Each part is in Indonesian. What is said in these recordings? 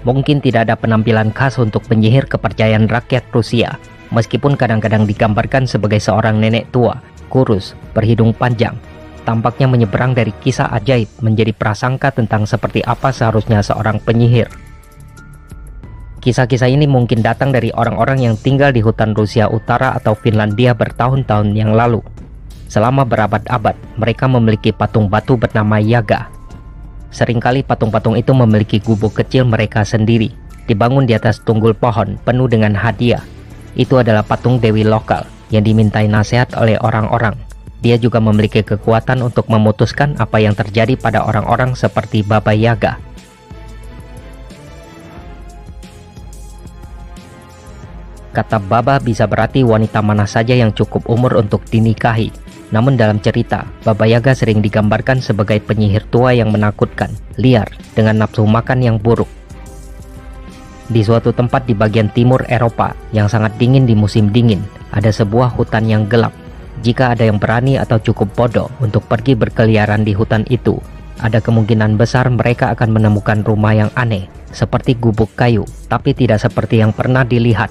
Mungkin tidak ada penampilan khas untuk penyihir kepercayaan rakyat Rusia, meskipun kadang-kadang digambarkan sebagai seorang nenek tua, kurus, berhidung panjang. Tampaknya menyeberang dari kisah ajaib menjadi prasangka tentang seperti apa seharusnya seorang penyihir. Kisah-kisah ini mungkin datang dari orang-orang yang tinggal di hutan Rusia Utara atau Finlandia bertahun-tahun yang lalu. Selama berabad-abad, mereka memiliki patung batu bernama Yaga. Seringkali patung-patung itu memiliki gubuk kecil mereka sendiri, dibangun di atas tunggul pohon penuh dengan hadiah. Itu adalah patung dewi lokal yang dimintai nasihat oleh orang-orang. Dia juga memiliki kekuatan untuk memutuskan apa yang terjadi pada orang-orang seperti Baba Yaga. Kata Baba bisa berarti wanita mana saja yang cukup umur untuk dinikahi. Namun dalam cerita, Baba Yaga sering digambarkan sebagai penyihir tua yang menakutkan, liar, dengan nafsu makan yang buruk. Di suatu tempat di bagian timur Eropa yang sangat dingin di musim dingin, ada sebuah hutan yang gelap. Jika ada yang berani atau cukup bodoh untuk pergi berkeliaran di hutan itu, ada kemungkinan besar mereka akan menemukan rumah yang aneh, seperti gubuk kayu, tapi tidak seperti yang pernah dilihat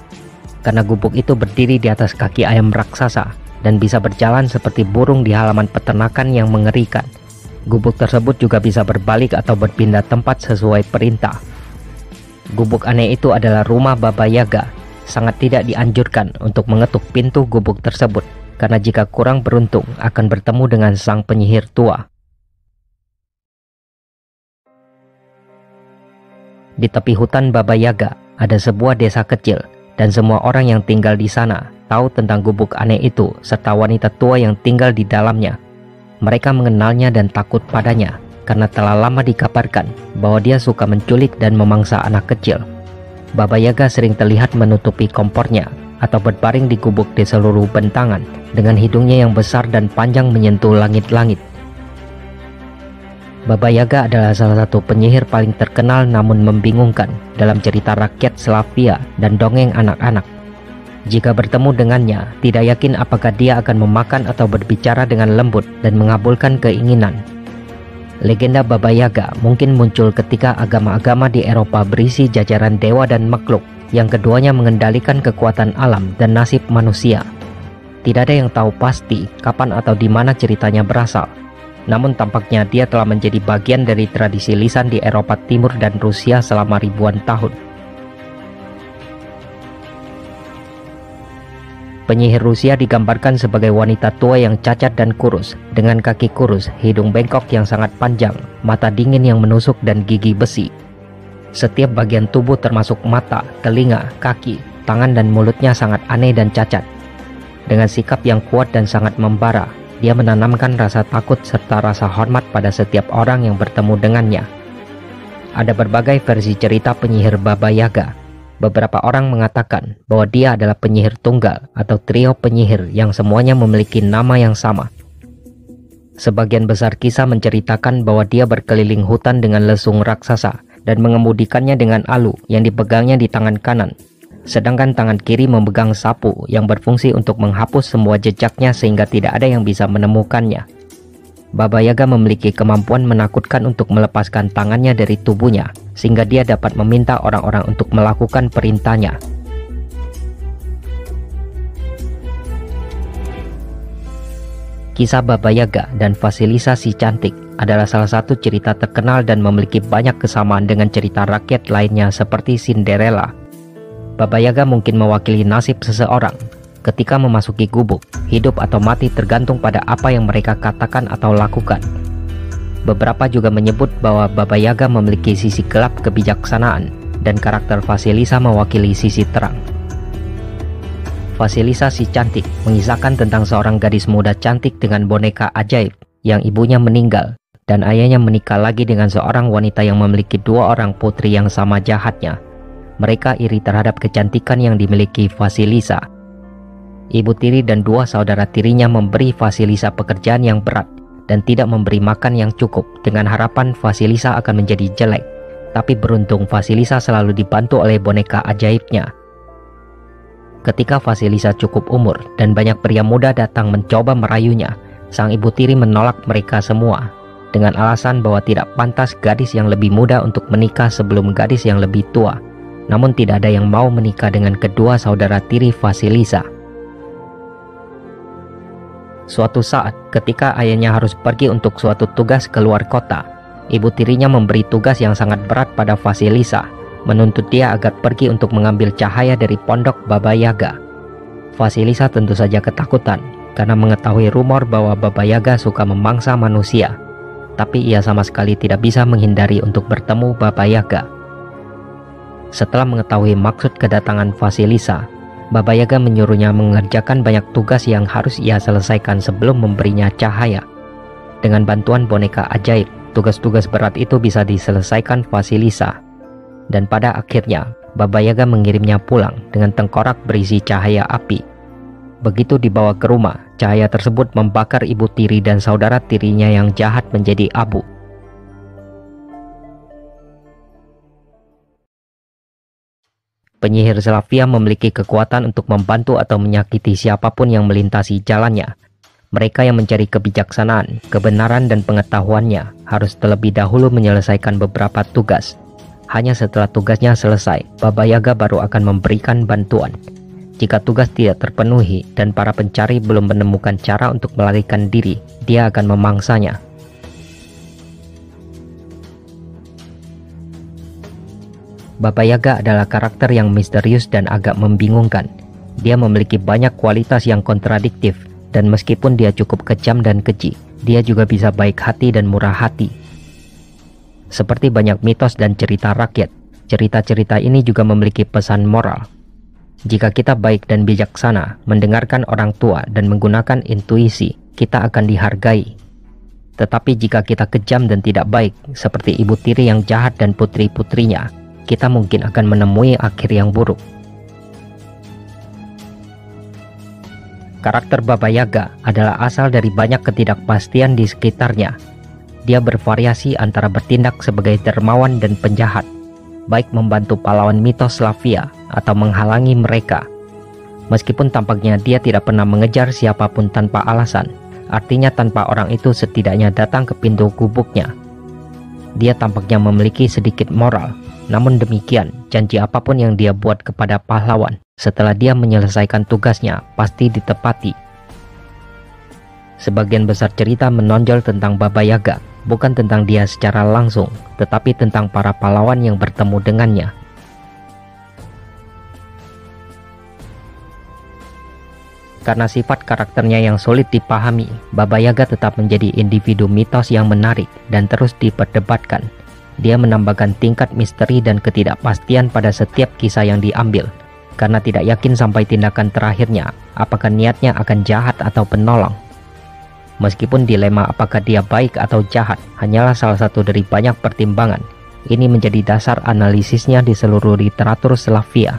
karena gubuk itu berdiri di atas kaki ayam raksasa dan bisa berjalan seperti burung di halaman peternakan yang mengerikan. Gubuk tersebut juga bisa berbalik atau berpindah tempat sesuai perintah. Gubuk aneh itu adalah rumah Baba Yaga. Sangat tidak dianjurkan untuk mengetuk pintu gubuk tersebut karena jika kurang beruntung akan bertemu dengan sang penyihir tua. Di tepi hutan Baba Yaga ada sebuah desa kecil dan semua orang yang tinggal di sana tahu tentang gubuk aneh itu serta wanita tua yang tinggal di dalamnya. Mereka mengenalnya dan takut padanya karena telah lama dikabarkan bahwa dia suka menculik dan memangsa anak kecil. Baba Yaga sering terlihat menutupi kompornya atau berbaring di gubuk di seluruh bentangan dengan hidungnya yang besar dan panjang menyentuh langit-langit. Baba Yaga adalah salah satu penyihir paling terkenal namun membingungkan dalam cerita rakyat Slavia dan dongeng anak-anak. Jika bertemu dengannya, tidak yakin apakah dia akan memakan atau berbicara dengan lembut dan mengabulkan keinginan. Legenda Baba Yaga mungkin muncul ketika agama-agama di Eropa berisi jajaran dewa dan makhluk yang keduanya mengendalikan kekuatan alam dan nasib manusia. Tidak ada yang tahu pasti kapan atau di mana ceritanya berasal, namun tampaknya dia telah menjadi bagian dari tradisi lisan di Eropa Timur dan Rusia selama ribuan tahun. Penyihir Rusia digambarkan sebagai wanita tua yang cacat dan kurus, dengan kaki kurus, hidung bengkok yang sangat panjang, mata dingin yang menusuk dan gigi besi. Setiap bagian tubuh termasuk mata, telinga, kaki, tangan dan mulutnya sangat aneh dan cacat. Dengan sikap yang kuat dan sangat membara, dia menanamkan rasa takut serta rasa hormat pada setiap orang yang bertemu dengannya. Ada berbagai versi cerita penyihir Baba Yaga. Beberapa orang mengatakan bahwa dia adalah penyihir tunggal atau trio penyihir yang semuanya memiliki nama yang sama. Sebagian besar kisah menceritakan bahwa dia berkeliling hutan dengan lesung raksasa dan mengemudikannya dengan alu yang dipegangnya di tangan kanan sedangkan tangan kiri memegang sapu yang berfungsi untuk menghapus semua jejaknya sehingga tidak ada yang bisa menemukannya. Baba Yaga memiliki kemampuan menakutkan untuk melepaskan tangannya dari tubuhnya, sehingga dia dapat meminta orang-orang untuk melakukan perintahnya. Kisah Baba Yaga dan Vasilisa si cantik adalah salah satu cerita terkenal dan memiliki banyak kesamaan dengan cerita rakyat lainnya seperti Cinderella, Baba Yaga mungkin mewakili nasib seseorang. Ketika memasuki gubuk, hidup atau mati tergantung pada apa yang mereka katakan atau lakukan. Beberapa juga menyebut bahwa Baba Yaga memiliki sisi gelap kebijaksanaan dan karakter Vasilisa mewakili sisi terang. Vasilisa si cantik mengisahkan tentang seorang gadis muda cantik dengan boneka ajaib yang ibunya meninggal dan ayahnya menikah lagi dengan seorang wanita yang memiliki dua orang putri yang sama jahatnya mereka iri terhadap kecantikan yang dimiliki Vasilisa. Ibu tiri dan dua saudara tirinya memberi Vasilisa pekerjaan yang berat dan tidak memberi makan yang cukup dengan harapan Vasilisa akan menjadi jelek. Tapi beruntung Vasilisa selalu dibantu oleh boneka ajaibnya. Ketika Vasilisa cukup umur dan banyak pria muda datang mencoba merayunya, sang ibu tiri menolak mereka semua. dengan alasan bahwa tidak pantas gadis yang lebih muda untuk menikah sebelum gadis yang lebih tua. Namun tidak ada yang mau menikah dengan kedua saudara tiri Vasilisa. Suatu saat, ketika ayahnya harus pergi untuk suatu tugas keluar kota, ibu tirinya memberi tugas yang sangat berat pada Vasilisa, menuntut dia agar pergi untuk mengambil cahaya dari pondok Baba Yaga. Vasilisa tentu saja ketakutan karena mengetahui rumor bahwa Baba Yaga suka memangsa manusia tapi ia sama sekali tidak bisa menghindari untuk bertemu Baba Yaga. Setelah mengetahui maksud kedatangan Vasilisa, Baba Yaga menyuruhnya mengerjakan banyak tugas yang harus ia selesaikan sebelum memberinya cahaya. Dengan bantuan boneka ajaib, tugas-tugas berat itu bisa diselesaikan Vasilisa. Dan pada akhirnya, Baba Yaga mengirimnya pulang dengan tengkorak berisi cahaya api. Begitu dibawa ke rumah, Cahaya tersebut membakar ibu tiri dan saudara tirinya yang jahat menjadi abu. Penyihir Slavia memiliki kekuatan untuk membantu atau menyakiti siapa pun yang melintasi jalannya. Mereka yang mencari kebijaksanaan, kebenaran, dan pengetahuannya harus terlebih dahulu menyelesaikan beberapa tugas. Hanya setelah tugasnya selesai, Baba Yaga baru akan memberikan bantuan. Jika tugas tidak terpenuhi dan para pencari belum menemukan cara untuk melarikan diri, dia akan memangsanya. Baba Yaga adalah karakter yang misterius dan agak membingungkan. Dia memiliki banyak kualitas yang kontradiktif, dan meskipun dia cukup kejam dan keji, dia juga bisa baik hati dan murah hati. Seperti banyak mitos dan cerita rakyat, cerita-cerita ini juga memiliki pesan moral jika kita baik dan bijaksana, mendengarkan orang tua dan menggunakan intuisi, kita akan dihargai. Tetapi jika kita kejam dan tidak baik, seperti ibu tiri yang jahat dan putri-putrinya, kita mungkin akan menemui akhir yang buruk. Karakter Baba Yaga adalah asal dari banyak ketidakpastian di sekitarnya. Dia bervariasi antara bertindak sebagai dermawan dan penjahat, baik membantu pahlawan mitos Slavia atau menghalangi mereka. Meskipun tampaknya dia tidak pernah mengejar siapa pun tanpa alasan, artinya tanpa orang itu setidaknya datang ke pintu gubuknya. Dia tampaknya memiliki sedikit moral, namun demikian janji apa pun yang dia buat kepada pahlawan setelah dia menyelesaikan tugasnya pasti ditepati. Sebagian besar cerita menonjol tentang Baba Yaga, bukan tentang dia secara langsung, tetapi tentang para pahlawan yang bertemu dengannya. Karena sifat karakternya yang sulit dipahami, Baba Yaga tetap menjadi individu mitos yang menarik dan terus diperdebatkan. Dia menambahkan tingkat misteri dan ketidakpastian pada setiap kisah yang diambil, karena tidak yakin sampai tindakan terakhirnya, apakah niatnya akan jahat atau penolong. Meskipun dilema apakah dia baik atau jahat hanyalah salah satu dari banyak pertimbangan, ini menjadi dasar analisisnya di seluruh literatur Slavia.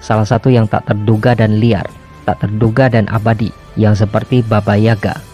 Salah satu yang tak terduga dan liar, tak terduga dan abadi, yang seperti Baba Yaga